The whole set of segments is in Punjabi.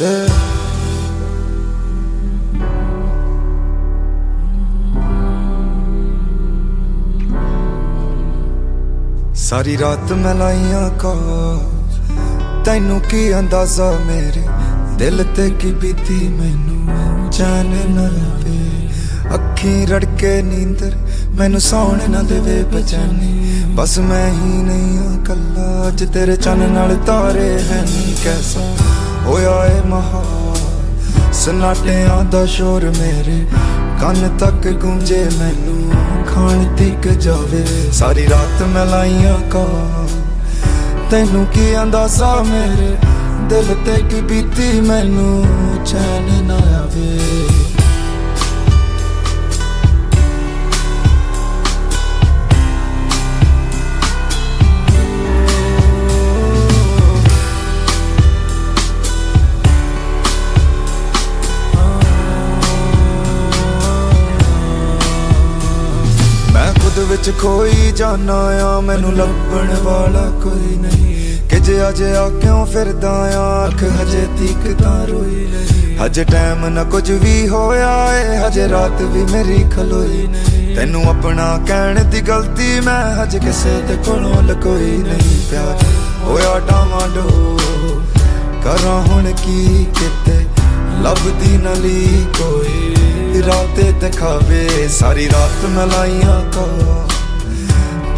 ਸਾਰੀ ਰਾਤ ਮੈਂ ਲਾਈਆਂ ਕਾ ਤੈਨੂੰ ਕੀ ਅੰਦਾਜ਼ਾ ਮੇਰੇ ਦਿਲ ਤੇ ਕੀ ਬੀਤੀ ਮੈਨੂੰ? ਜਾਣ ਨਾ ਆਵੇ ਅੱਖੀਂ ਰੜਕੇ ਨੀਂਦਰ, ਮੈਨੂੰ ਸੌਣ ਨਾ ਦੇਵੇ ਬਚਾਨੀ। ਬਸ ਮੈਂ ਹੀ ਨਹੀਂ ਆ ਕੱਲਾ ਅੱਜ ਤੇਰੇ ਚੰਨ ਨਾਲ ਤਾਰੇ ਹੈ ਨਹੀਂ ਕੈਸਾ। ਹੋਇਆ ਏ ਮਹਾ। ਸਨਾਟਿਆਂ ਦਾ ਸ਼ੋਰ ਮੇਰੇ ਕੰਨ ਤੱਕ ਗੂੰਜੇ ਮੈਨੂੰ। ਖਾਣ ਤੀਕ ਜਾਵੇ, ਸਾਰੀ ਰਾਤ ਮੈਂ ਲਾਈਆਂ ਕਾ ਤੈਨੂੰ ਕੀ ਅੰਦਾਜ਼ਾ ਮੇਰੇ ਦਿਲ ਤੇ ਕੀ ਬੀਤੀ ਮੈਨੂੰ, ਚੈਨ ਨਾ ਆਵੇ। ਖੁਦ ਵਿੱਚ ਖੋਈ ਜਾਣਾ ਆ, ਮੈਨੂੰ ਲੱਭਣ ਵਾਲਾ ਕੋਈ ਨਹੀਂ। ਕਿ ਜੇ ਅਜੇ ਆ ਕਿਉਂ ਫਿਰਦਾ ਆ, ਅੱਖ ਹਜੇ ਤੀਕ ਤਾਂ ਰੋਈ ਨਹੀਂ ਹਜੇ ਟਾਈਮ ਨਾ ਕੁਝ ਵੀ ਹੋਇਆ ਏ, ਹਜੇ ਰਾਤ ਵੀ ਮੇਰੀ ਖਲੋਈ ਨਹੀਂ। ਤੈਨੂੰ ਆਪਣਾ ਕਹਿਣ ਦੀ ਗਲਤੀ ਮੈਂ ਹਜੇ ਕਿਸੇ ਦੇ ਕੋਲੋਂ ਲਕੋਈ ਨਹੀਂ ਪਿਆਰ ਹੋਇਆ ਡਾਵਾਂ ਡੋ ਕਰਾਂ ਹੁਣ ਕੀ ਕਿਤੇ, ਲੱਭਦੀ ਨਲੀ ਕੋਈ ਰਾਤੇ ਦਿਖਾਵੇ, ਸਾਰੀ ਰਾਤ ਮਲਾਈਆਂ ਲਾਈਆਂ ਕਾ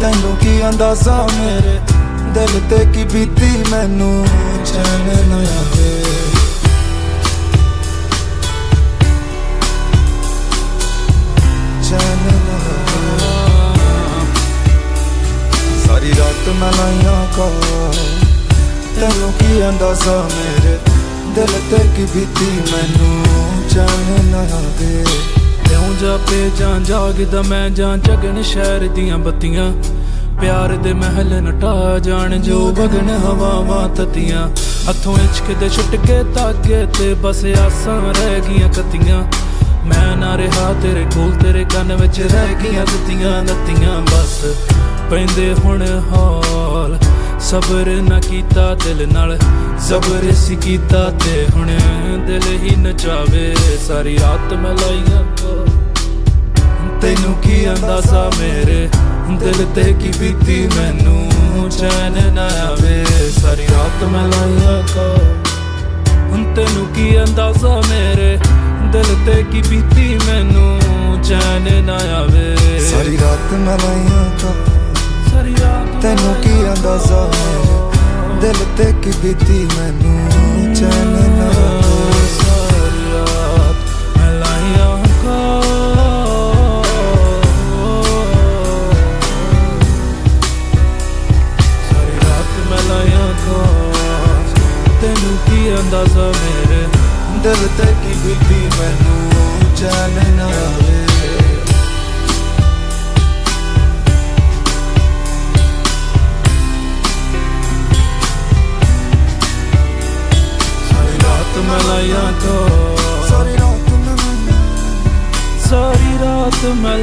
ਤੈਨੂੰ ਕੀ ਅੰਦਾਜ਼ਾ ਮੇਰੇ ਦਿਲ ਤੇ ਕੀ ਬੀਤੀ ਮੈਨੂੰ, ਚੈਨ ਨਾ ਆਵੇ। ਚੈਨ ਨਾ ਆਵੇ। ਸਾਰੀ ਰਾਤ ਮਲਾਈਆਂ ਲਾਈਆਂ ਕਾ ਤੈਨੂੰ ਕੀ ਅੰਦਾਜ਼ਾ ਮੇਰੇ ਦਿਲ ਤੇ ਕੀ ਬੀਤੀ ਮੈਨੂੰ, ਚੈਨ ਨਾ ਆਵੇ। ਲਿਉਂ ਪੇ ਜਾਂ ਜਾਗਦਾ ਮੈਂ ਜਾਂ ਜਗਨ ਸ਼ਹਿਰ ਦੀਆਂ ਬੱਤੀਆਂ। ਪਿਆਰ ਦੇ ਮਹਿਲ ਨਟਾ ਜਾਣ ਜੋ ਵਗਣ ਹਵਾਵਾਂ ਤਤੀਆਂ। ਹੱਥੋਂ ਇਸ਼ਕ ਦੇ ਛੁੱਟ ਤਾਗੇ ਤੇ ਬਸ ਆਸਾਂ ਰਹਿ ਗਈਆਂ ਕਤੀਆਂ। ਮੈਂ ਨਾ ਰਿਹਾ ਤੇਰੇ ਕੋਲ, ਤੇਰੇ ਕੰਨ ਵਿੱਚ ਰਹਿ ਗਈਆਂ ਦਿੱਤੀਆਂ ਨਤੀਆਂ। ਬਸ ਪੈਂਦੇ ਹੁਣ ਹਾਲ, ਸਬਰ ਨਾ ਕੀਤਾ ਦਿਲ ਨਾਲ। ਜ਼ਬਰ ਸੀ ਕੀਤਾ ਤੇ ਹੁਣ ਦਿਲ ਹੀ ਨਚਾਵੇ। ਸਾਰੀ ਰਾਤ ਮਲਾਈਆਂ ਕੋ ਤੈਨੂੰ ਕੀ ਅੰਦਾਜ਼ਾ ਮੇਰੇ? ਦਿਲ ਤੇ ਕੀ ਬੀਤੀ ਮੈਨੂੰ? ਚੈਨ ਨਾ ਆਵੇ। ਸਾਰੀ ਰਾਤ ਮੈਂ ਲਾਈਆਂ ਕੋ ਤੈਨੂੰ ਕੀ ਅੰਦਾਜ਼ਾ ਮੇਰੇ? ਦਿਲ ਤੇ ਕੀ ਬੀਤੀ ਮੈਨੂੰ? ਚੈਨ ਨਾ ਆਵੇ। ਸਾਰੀ ਰਾਤ ਮੈਂ ਲਾਈਆਂ ਕਾ ਸਾਰੀ ਰਾਤ ਤੈਨੂੰ ਕੀ ਅੰਦਾਜ਼ਾ ਮੇਰੇ? ਦਿਲ ਤੇ ਕੀ ਬੀਤੀ ਮੈਨੂੰ? ਚੈਨ ਅੰਦਾਜ਼ਾ ਮੇਰੇ ਦਿਲ ਤੇ ਕੀ ਬੀਤੀ ਮੈਨੂੰ ਚੈਨ ਨਾ ਆਵੇ ਸਾਰੀ ਰਾਤ ਮੈਂ ਲਾਈਆਂ ਸਾਰੀ ਰਾਤ ਮੈਂ